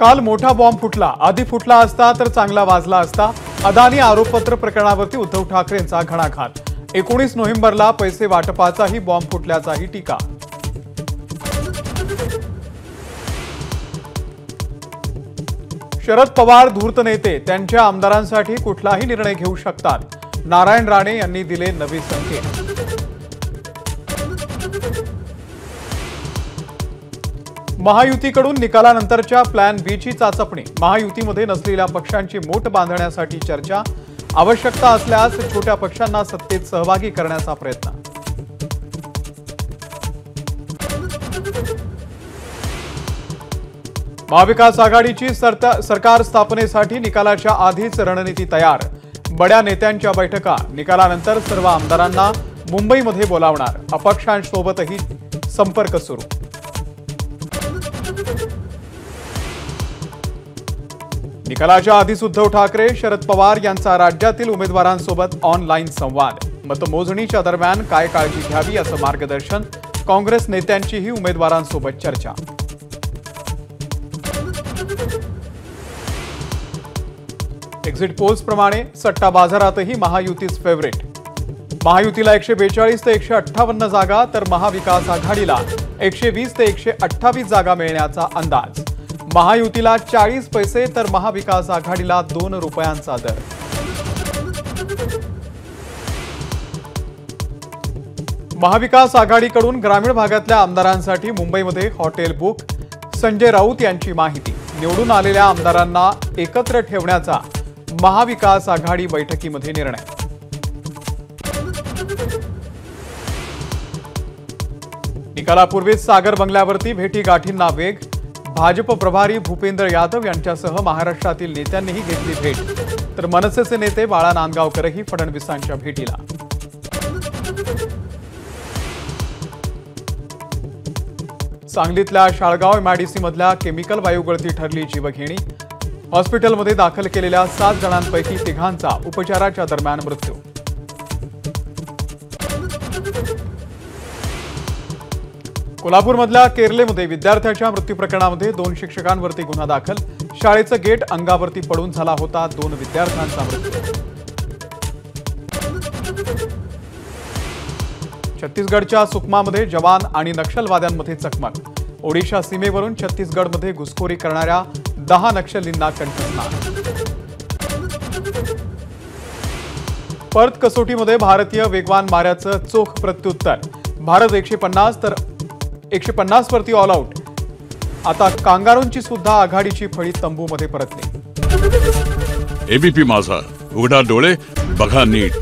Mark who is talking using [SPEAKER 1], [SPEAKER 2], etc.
[SPEAKER 1] काल मोठा बॉम्ब फुटला. आधी फुटला असता तर चांगला वाजला असता. अदानी आरोपपत्र प्रकरणावरती उद्धव ठाकरेंचा घणाघात. एकोणीस नोव्हेंबरला पैसे वाटपाचाही बॉम्ब फुटल्याचाही टीका. शरद पवार धूर्त नेते त्यांच्या आमदारांसाठी कुठलाही निर्णय घेऊ शकतात. नारायण राणे यांनी दिले नवे संकेत. महायुतीकडून निकालानंतरच्या प्लॅन बीची चाचपणी. महायुतीमध्ये नसलेल्या पक्षांची मोठ बांधण्यासाठी चर्चा आवश्यकता असल्यास छोट्या पक्षांना सत्तेत सहभागी करण्याचा प्रयत्न. महाविकास आघाडीची सरकार स्थापनेसाठी निकालाच्या आधीच रणनीती तयार. बड्या नेत्यांच्या बैठका. निकालानंतर सर्व आमदारांना मुंबईमध्ये बोलावणार. अपक्षांसोबतही संपर्क सुरू. निकालाच्या आधीच उद्धव ठाकरे शरद पवार यांचा राज्यातील उमेदवारांसोबत ऑनलाईन संवाद. मतमोजणीच्या दरम्यान काय काळजी घ्यावी असं मार्गदर्शन काँग्रेस नेत्यांचीही उमेदवारांसोबत चर्चा. एक्झिट पोल्सप्रमाणे सट्टा बाजारातही महायुतीच फेवरेट महायुतीला एकशे बेचाळीस ते एकशे अठ्ठावन्न जागा तर महाविकास आघाडीला एकशे वीस ते एकशे अठ्ठावीस जागा मिळण्याचा अंदाज. महायुतीला चाळीस पैसे तर महाविकास आघाडीला दोन रुपयांचा दर. महाविकास आघाडीकडून ग्रामीण भागातल्या आमदारांसाठी मुंबईमध्ये हॉटेल बुक. संजय राऊत यांची माहिती. निवडून आलेल्या आमदारांना एकत्र ठेवण्याचा महाविकास आघाडी बैठकीमध्ये निर्णय. निकालापूर्वीच सागर बंगल्यावरती भेटी गाठींना वेग. भाजप प्रभारी भूपेंद्र यादव यांच्यासह महाराष्ट्रातील नेत्यांनीही घेतली भेट. तर मनसेचे नेते बाळा नांदगावकरही फडणवीसांच्या भेटीला. सांगलीतल्या शाळगाव एमआयडीसी मधल्या केमिकल वायुगळती ठरली जीवघेणी. हॉस्पिटलमध्ये दाखल केलेल्या सात जणांपैकी तिघांचा उपचाराच्या दरम्यान मृत्यू. कोल्हापूरमधल्या केरलेमध्ये विद्यार्थ्याच्या मृत्यू प्रकरणामध्ये दोन शिक्षकांवरती गुन्हा दाखल. शाळेचं गेट अंगावरती पडून झाला होता दोन विद्यार्थ्यांचा मृत्यू. छत्तीसगडच्या सुकमामध्ये जवान आणि नक्षलवाद्यांमध्ये चकमक. ओडिशा सीमेवरून छत्तीसगडमध्ये घुसखोरी करणाऱ्या दहा नक्षलींना कंठस्नान पर्थ कसोटीमध्ये भारतीय वेगवान माऱ्याचं चोख प्रत्युत्तर. भारत एकशे पन्नास तर एकशे पन्नास वरती ऑल आऊट आता कांगारूंची सुद्धा आघाडीची फळी तंबूमध्ये परतली.
[SPEAKER 2] एबीपी माझा. उघडा डोळे बघा नीट.